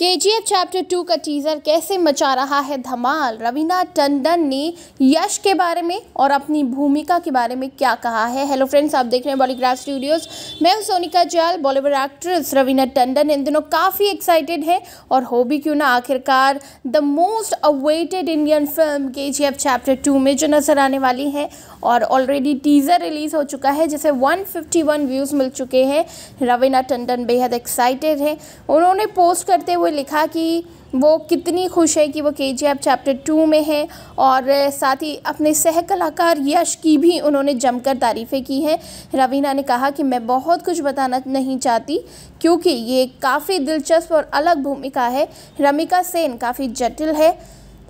KGF chapter two का teaser कैसे मचा रहा है धमाल? रवीना टंडन ने यश के बारे में और अपनी भूमिका के बारे में क्या कहा है? हेलो फ्रेंड्स आप देख रहे हैं बॉलीग्राफ स्टूडियोज मैं हूँ सोनिका जाल बॉलीवुड एक्ट्रेस रवीना टंडन। इन दिनों काफ़ी एक्साइटेड है और हो भी क्यों ना आखिरकार the most awaited Indian film के चैप्टर टू में जो नज़र आने वाली है और ऑलरेडी टीज़र रिलीज़ हो चुका है, जिसे 151 व्यूज़ मिल चुके हैं। रवीना टंडन बेहद एक्साइटेड है। उन्होंने पोस्ट करते हुए लिखा कि वो कितनी खुश है कि वो के जी एफ़ चैप्टर टू में है और साथ ही अपने सह कलाकार यश की भी उन्होंने जमकर तारीफ़ें की हैं। रवीना ने कहा कि मैं बहुत कुछ बताना नहीं चाहती क्योंकि ये काफ़ी दिलचस्प और अलग भूमिका है। रमिका सेन काफ़ी जटिल है,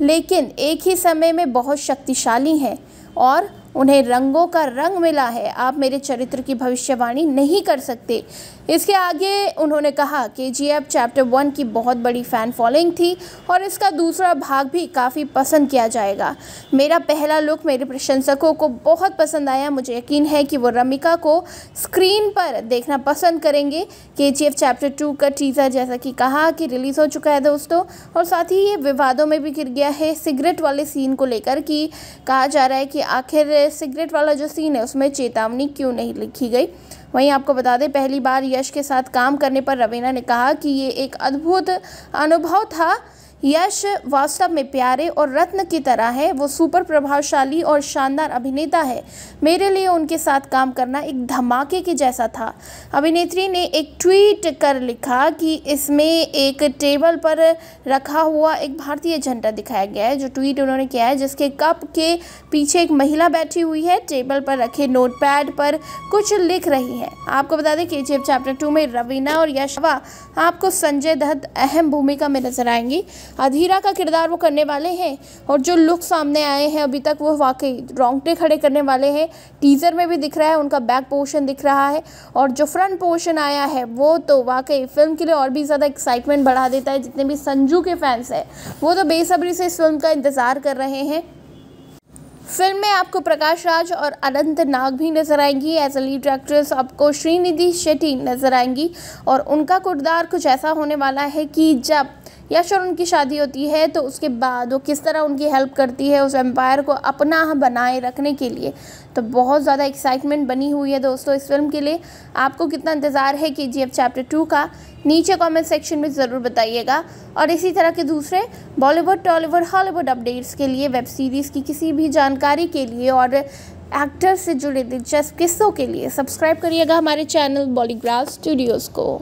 लेकिन एक ही समय में बहुत शक्तिशाली हैं और उन्हें रंगों का रंग मिला है। आप मेरे चरित्र की भविष्यवाणी नहीं कर सकते। इसके आगे उन्होंने कहा कि जी एफ़ चैप्टर वन की बहुत बड़ी फ़ैन फॉलोइंग थी और इसका दूसरा भाग भी काफ़ी पसंद किया जाएगा। मेरा पहला लुक मेरे प्रशंसकों को बहुत पसंद आया। मुझे यकीन है कि वो रमिका को स्क्रीन पर देखना पसंद करेंगे। के जी एफ़ चैप्टर टू का टीज़र जैसा कि कहा कि रिलीज़ हो चुका है दोस्तों और साथ ही ये विवादों में भी गिर गया है। सिगरेट वाले सीन को लेकर कि कहा जा रहा है कि आखिर सिगरेट वाला जो सीन है, उसमें चेतावनी क्यों नहीं लिखी गई? वहीं आपको बता दें, पहली बार यश के साथ काम करने पर रवीना ने कहा कि ये एक अद्भुत अनुभव था। यश वास्तव में प्यारे और रत्न की तरह है। वो सुपर प्रभावशाली और शानदार अभिनेता है। मेरे लिए उनके साथ काम करना एक धमाके के जैसा था। अभिनेत्री ने एक ट्वीट कर लिखा कि इसमें एक टेबल पर रखा हुआ एक भारतीय झंडा दिखाया गया है। जो ट्वीट उन्होंने किया है, जिसके कप के पीछे एक महिला बैठी हुई है। टेबल पर रखे नोटपैड पर कुछ लिख रही है। आपको बता दें के चैप्टर टू में रवीना और यशवा आपको संजय दत्त अहम भूमिका में नज़र आएँगी। अधीरा का किरदार वो करने वाले हैं और जो लुक सामने आए हैं अभी तक वो वाकई रोंगटे खड़े करने वाले हैं। टीज़र में भी दिख रहा है, उनका बैक पोर्शन दिख रहा है और जो फ्रंट पोर्शन आया है, वो तो वाकई फ़िल्म के लिए और भी ज़्यादा एक्साइटमेंट बढ़ा देता है, जितने भी संजू के फैंस हैं, वो तो बेसब्री से इस फ़िल्म का इंतज़ार कर रहे हैं। फ़िल्म में आपको प्रकाश राज और अनंत नाग भी नज़र आएँगी एज अ लीड एक्ट्रेस आपको श्रीनिधि शेट्टी नज़र आएँगी और उनका किरदार कुछ ऐसा होने वाला है कि जब यश और उनकी शादी होती है तो उसके बाद वो किस तरह उनकी हेल्प करती है उस एम्पायर को अपना बनाए रखने के लिए। तो बहुत ज़्यादा एक्साइटमेंट बनी हुई है दोस्तों इस फ़िल्म के लिए। आपको कितना इंतज़ार है कि जी चैप्टर टू का। नीचे कमेंट सेक्शन में ज़रूर बताइएगा। और इसी तरह के दूसरे बॉलीवुड टॉलीवुड हॉलीवुड अपडेट्स के लिए वेब सीरीज़ की किसी भी जानकारी के लिए और एक्टर से जुड़े दिलचस्प किस्सों के लिए सब्सक्राइब करिएगा हमारे चैनल बॉलीग्राफ स्टूडियोज़ को।